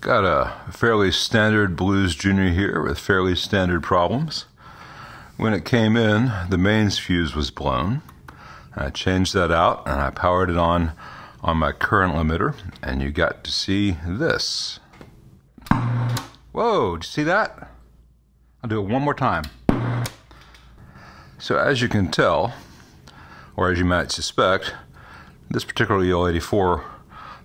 Got a fairly standard Blues Junior here with fairly standard problems. When it came in, the mains fuse was blown. I changed that out and I powered it on on my current limiter and you got to see this. Whoa, did you see that? I'll do it one more time. So as you can tell, or as you might suspect, this particular EL84,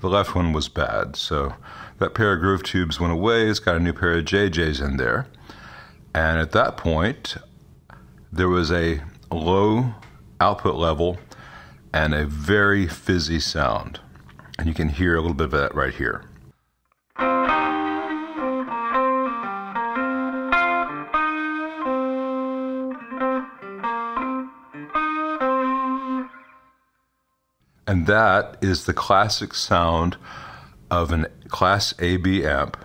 the left one was bad. So that pair of groove tubes went away. It's got a new pair of JJs in there. And at that point, there was a low output level and a very fizzy sound. And you can hear a little bit of that right here. And that is the classic sound of an Class AB amp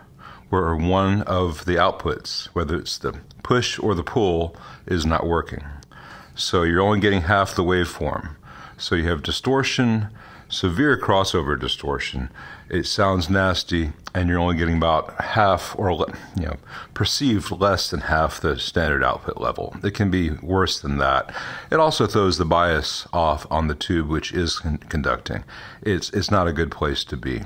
where one of the outputs, whether it's the push or the pull, is not working. So you're only getting half the waveform. So you have distortion, severe crossover distortion. It sounds nasty, and you're only getting about half or you know perceived less than half the standard output level. It can be worse than that. It also throws the bias off on the tube, which is con- conducting. It's it's not a good place to be.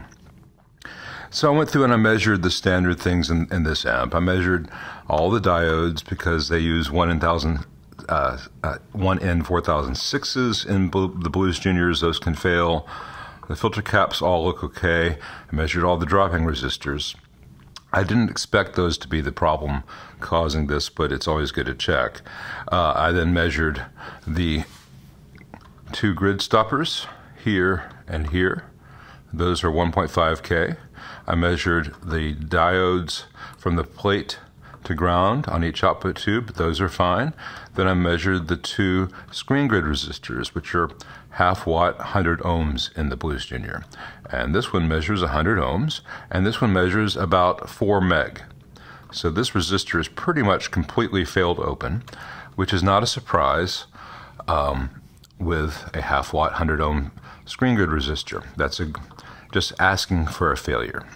So I went through and I measured the standard things in, in this amp. I measured all the diodes because they use one in thousand uh, uh, one N 4006s in the Blues Juniors. Those can fail. The filter caps all look okay. I measured all the dropping resistors. I didn't expect those to be the problem causing this, but it's always good to check. Uh, I then measured the two grid stoppers here and here. Those are 1.5K. I measured the diodes from the plate to ground on each output tube. Those are fine. Then I measured the two screen grid resistors, which are half watt, 100 ohms in the Blues Junior. And this one measures 100 ohms, and this one measures about 4 meg. So this resistor is pretty much completely failed open, which is not a surprise um, with a half watt, 100 ohm screen grid resistor. That's a, just asking for a failure.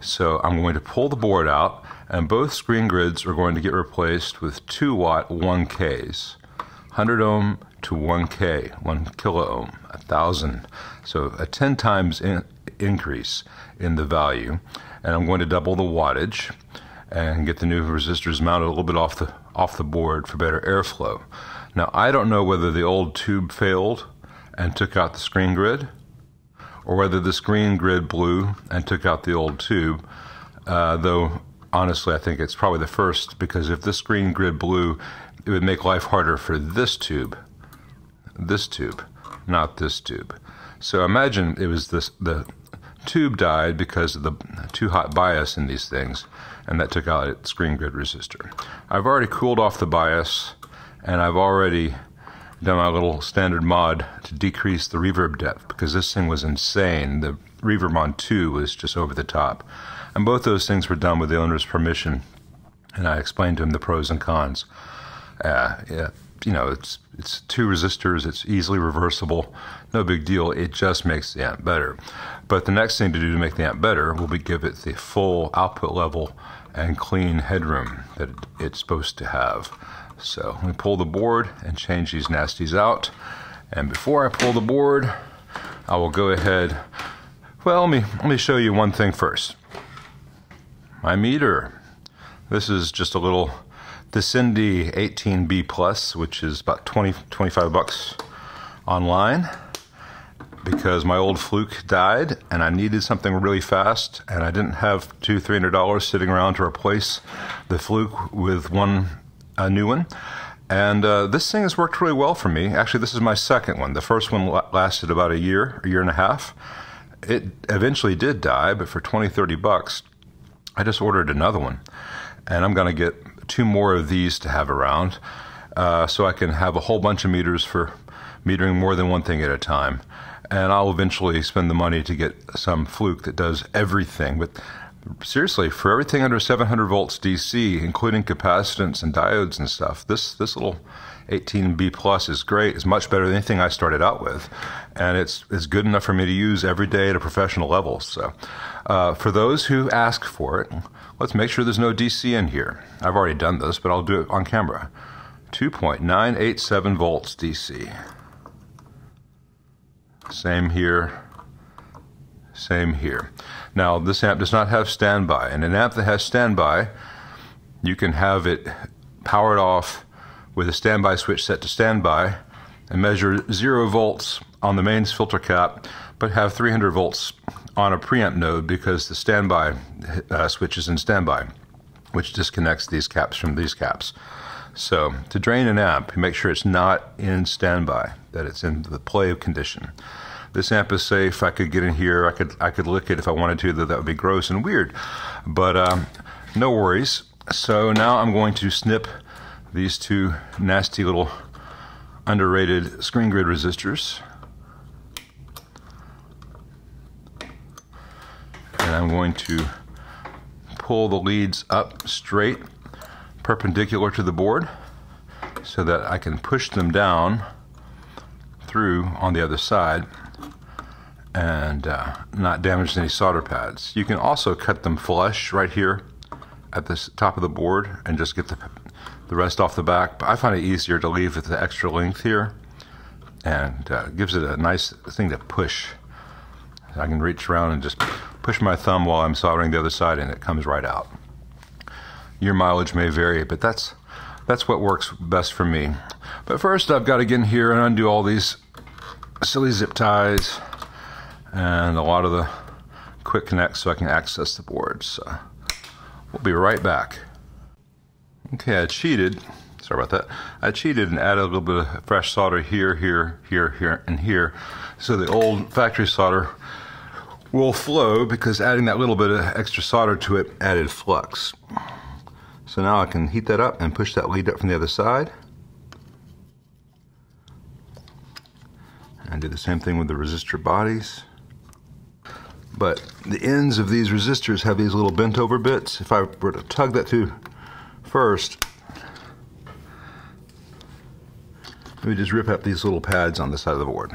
So I'm going to pull the board out and both screen grids are going to get replaced with 2 watt 1Ks, 100 ohm to 1K, 1 kilo ohm, 1000. So a 10 times in increase in the value. And I'm going to double the wattage and get the new resistors mounted a little bit off the off the board for better airflow. Now I don't know whether the old tube failed and took out the screen grid, or whether the screen grid blew and took out the old tube. Uh, though honestly, I think it's probably the first because if this screen grid blew, it would make life harder for this tube, this tube, not this tube. So imagine it was this the tube died because of the too hot bias in these things, and that took out its screen grid resistor. I've already cooled off the bias, and I've already done my little standard mod to decrease the reverb depth because this thing was insane. The reverb on 2 was just over the top. And both those things were done with the owner's permission. And I explained to him the pros and cons. Uh, yeah, you know, it's it's two resistors. It's easily reversible. No big deal. It just makes the amp better. But the next thing to do to make the amp better will be give it the full output level and clean headroom that it's supposed to have. So let me pull the board and change these nasties out. And before I pull the board, I will go ahead. Well, let me let me show you one thing first my meter. This is just a little Descendi 18B Plus, which is about 20, 25 bucks online because my old Fluke died and I needed something really fast and I didn't have two, three hundred dollars sitting around to replace the Fluke with one a new one. And uh, this thing has worked really well for me. Actually, this is my second one. The first one lasted about a year, a year and a half. It eventually did die, but for 20, 30 bucks, I just ordered another one, and I'm going to get two more of these to have around, uh, so I can have a whole bunch of meters for metering more than one thing at a time. And I'll eventually spend the money to get some fluke that does everything. But seriously, for everything under 700 volts DC, including capacitance and diodes and stuff, this this little 18B plus is great. It's much better than anything I started out with, and it's it's good enough for me to use every day at a professional level. So, uh, for those who ask for it, let's make sure there's no DC in here. I've already done this, but I'll do it on camera. 2.987 volts DC. Same here. Same here. Now, this amp does not have standby, and an amp that has standby, you can have it powered off with a standby switch set to standby and measure zero volts on the mains filter cap, but have 300 volts on a preamp node because the standby uh, switch is in standby, which disconnects these caps from these caps. So to drain an amp, make sure it's not in standby, that it's in the play condition. This amp is safe. I could get in here. I could I could lick it if I wanted to. That that would be gross and weird, but um, no worries. So now I'm going to snip these two nasty little underrated screen grid resistors. And I'm going to pull the leads up straight perpendicular to the board so that I can push them down through on the other side and uh, not damage any solder pads. You can also cut them flush right here at the top of the board and just get the, the rest off the back. But I find it easier to leave with the extra length here and uh, gives it a nice thing to push. I can reach around and just push my thumb while I'm soldering the other side and it comes right out. Your mileage may vary, but that's that's what works best for me. But first I've got to get in here and undo all these silly zip ties and a lot of the quick connects so I can access the board. So we'll be right back. Okay, I cheated. Sorry about that. I cheated and added a little bit of fresh solder here, here, here, here, and here. So the old factory solder will flow because adding that little bit of extra solder to it added flux. So now I can heat that up and push that lead up from the other side. And do the same thing with the resistor bodies. But the ends of these resistors have these little bent over bits. If I were to tug that through first, let me just rip up these little pads on the side of the board.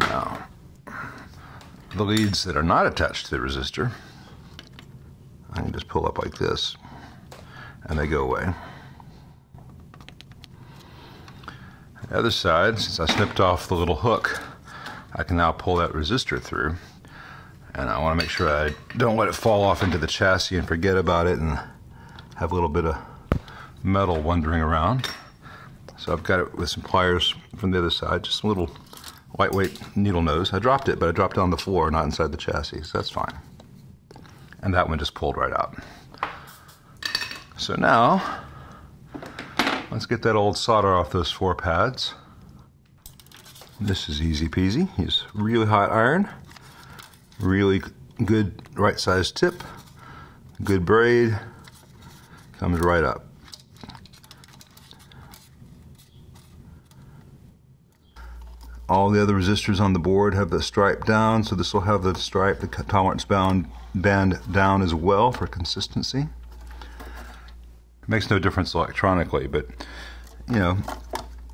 Now, the leads that are not attached to the resistor, I can just pull up like this and they go away. The other side, since I snipped off the little hook, I can now pull that resistor through and I want to make sure I don't let it fall off into the chassis and forget about it and have a little bit of metal wandering around. So I've got it with some pliers from the other side, just a little lightweight needle nose. I dropped it, but I dropped it on the floor, not inside the chassis, so that's fine. And that one just pulled right out. So now, let's get that old solder off those four pads. This is easy peasy. Use really hot iron. Really good right size tip, good braid, comes right up. All the other resistors on the board have the stripe down, so this will have the stripe, the tolerance bound band down as well for consistency. It makes no difference electronically, but you know,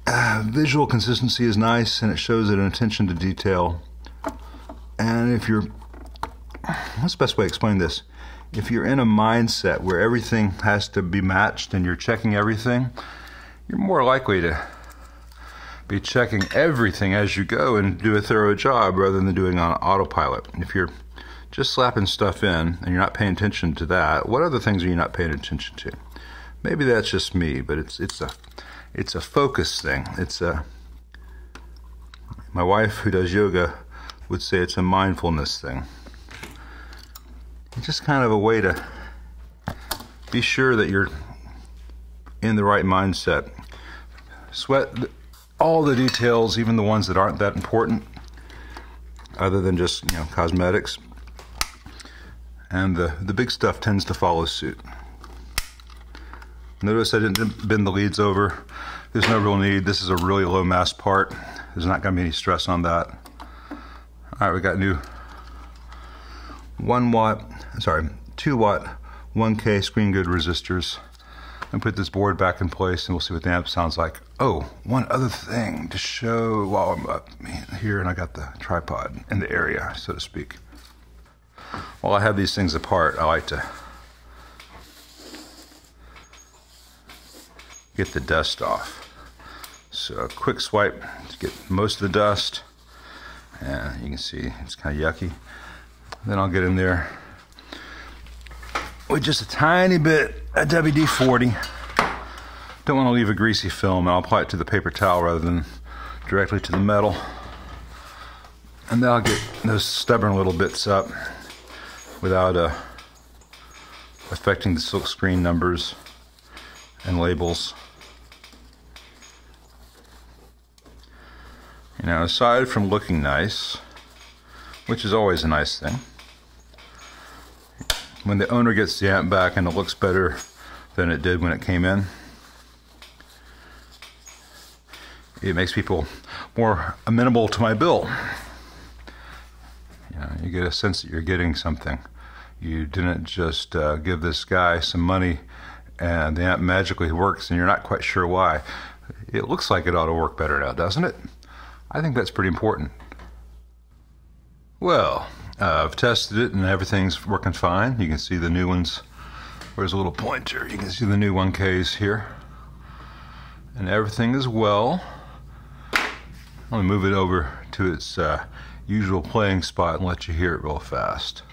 uh, visual consistency is nice and it shows an attention to detail and if you're, what's the best way to explain this? If you're in a mindset where everything has to be matched and you're checking everything, you're more likely to be checking everything as you go and do a thorough job rather than doing on autopilot. If you're just slapping stuff in and you're not paying attention to that, what other things are you not paying attention to? Maybe that's just me, but it's it's a it's a focus thing. It's a my wife who does yoga would say it's a mindfulness thing. It's just kind of a way to be sure that you're in the right mindset. Sweat all the details, even the ones that aren't that important, other than just you know cosmetics. And the, the big stuff tends to follow suit. Notice I didn't bend the leads over. There's no real need. This is a really low mass part. There's not going to be any stress on that. All right, we got new one watt sorry, 2 watt 1K screen good resistors. And put this board back in place and we'll see what the amp sounds like. Oh, one other thing to show while I'm up here and I got the tripod in the area, so to speak. While I have these things apart, I like to get the dust off. So a quick swipe to get most of the dust. And you can see it's kind of yucky. Then I'll get in there with just a tiny bit of WD-40. Don't want to leave a greasy film. I'll apply it to the paper towel rather than directly to the metal. And that'll get those stubborn little bits up without uh, affecting the silk screen numbers and labels. You know, aside from looking nice, which is always a nice thing, when the owner gets the amp back and it looks better than it did when it came in, it makes people more amenable to my bill. You, know, you get a sense that you're getting something. You didn't just uh, give this guy some money and the amp magically works and you're not quite sure why. It looks like it ought to work better now, doesn't it? I think that's pretty important. Well, uh, I've tested it and everything's working fine. You can see the new ones. Where's a little pointer? You can see the new 1Ks here. And everything is well. Let me move it over to its uh, usual playing spot and let you hear it real fast.